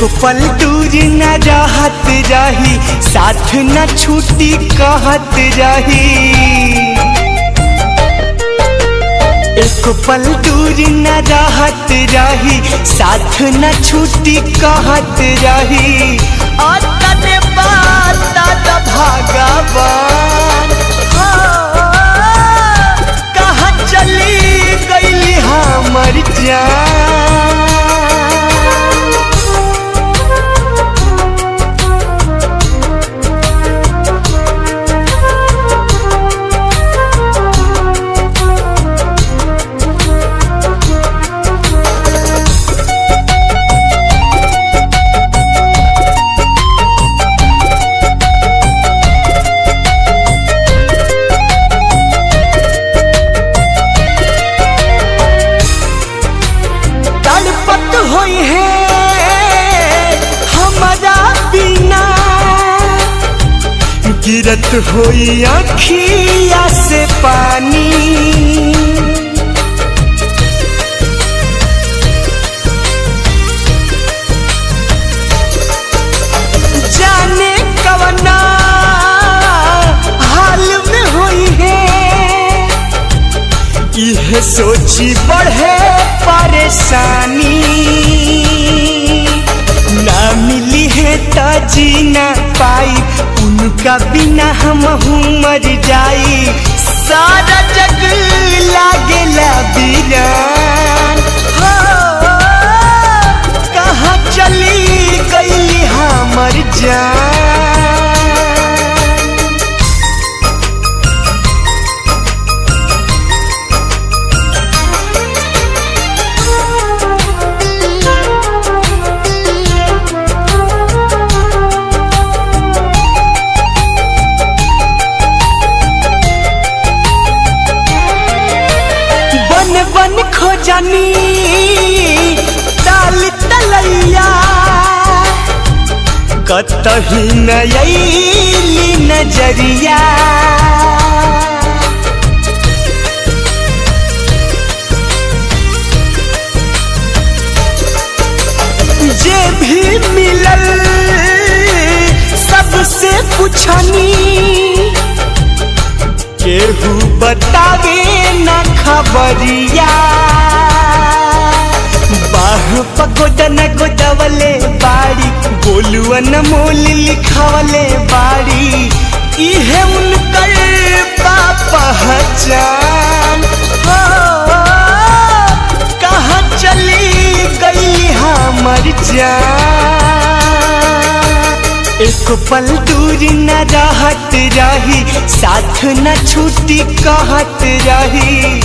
एक पल दूर न जाहत जाही, साथ न छूटी कहत जाही। एक पल दूर न जाहत जाही, साथ न छूटी कहत रही गिरत होई अखिया से पानी। जाने हाल में होई है। यह सोची बढ़े परेशानी। उनका बिना हम मर जाई। सारा जग लागेला बीरान ताल तलैया। कतही नयली नज़रिया। जे भी मिलल सबसे पूछनी केहू बतावे न खबरिया। पगोदन गोदवले बाड़ी बोलुअन मोल लिखवले बाड़ी। इहे उनकर हो कहाँ चली गई हमर एक पल दूर न रहत रही, साथ न छूटी कहत रही।